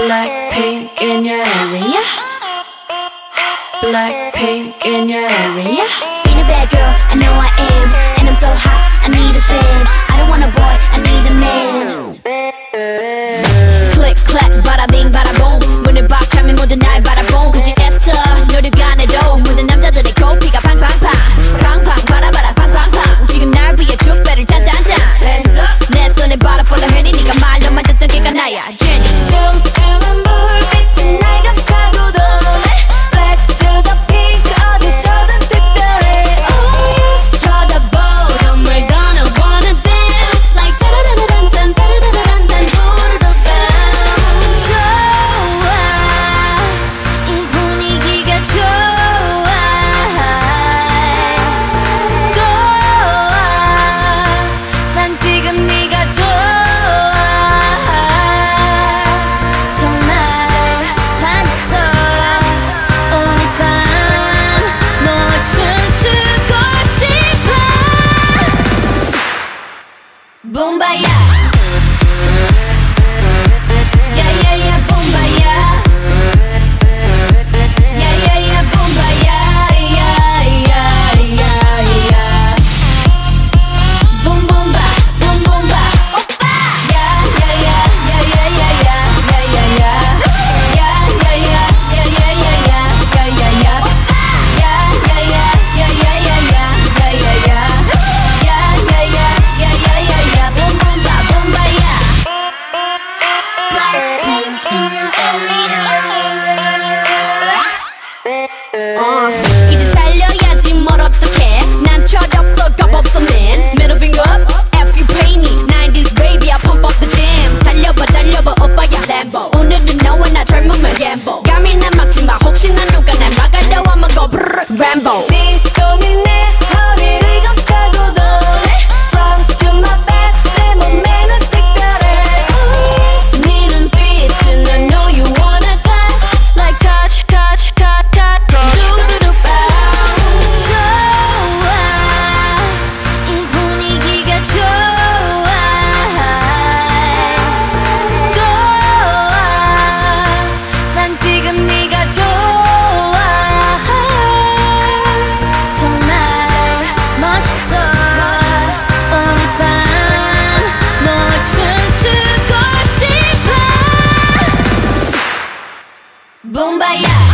BLACKPINK in your area. BLACKPINK in your area. Being a bad girl, I know I am And I'm so hot, I need a fan. I don't want a boy, I need a man. Click, clap, bada bing, bada boom. 문을 박 차면 모두 날 바라봐 Boom, baya.